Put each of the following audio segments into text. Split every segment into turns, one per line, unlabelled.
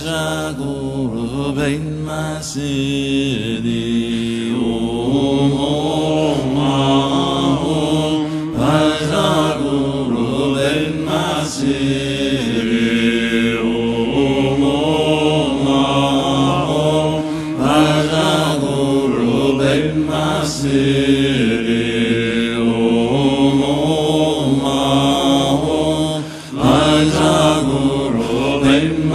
تجاور بين مسيدي أمهم تجاور بين مسيدي أمهم تجاور بين مسيدي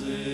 blessed.